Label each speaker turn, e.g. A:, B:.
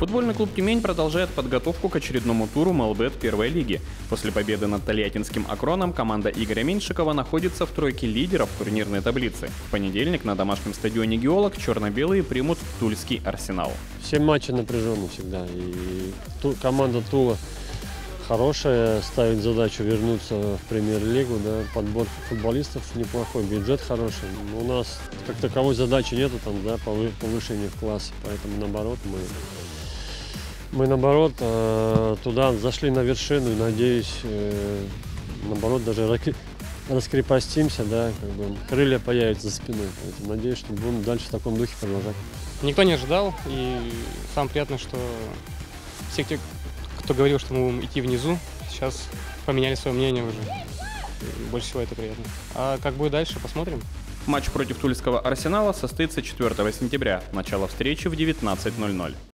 A: Футбольный клуб «Тюмень» продолжает подготовку к очередному туру МЛБ первой лиги. После победы над Тольяттинским «Акроном» команда Игоря Меньшикова находится в тройке лидеров турнирной таблицы. В понедельник на домашнем стадионе «Геолог» черно-белые примут Тульский «Арсенал».
B: Все матчи напряжены всегда. И ту- команда Тула хорошая, ставит задачу вернуться в премьер-лигу. Да, подбор футболистов неплохой, бюджет хороший. У нас как таковой задачи нету там, да, повы- повышения в классе. Поэтому наоборот мы мы наоборот э, туда зашли на вершину и надеюсь, э, наоборот, даже раскрепостимся, да, как бы крылья появятся за спиной. Поэтому надеюсь, что будем дальше в таком духе продолжать.
C: Никто не ожидал, и самое приятное, что все те, кто говорил, что мы будем идти внизу, сейчас поменяли свое мнение уже. И больше всего это приятно. А как будет дальше, посмотрим.
A: Матч против Тульского «Арсенала» состоится 4 сентября. Начало встречи в 19.00.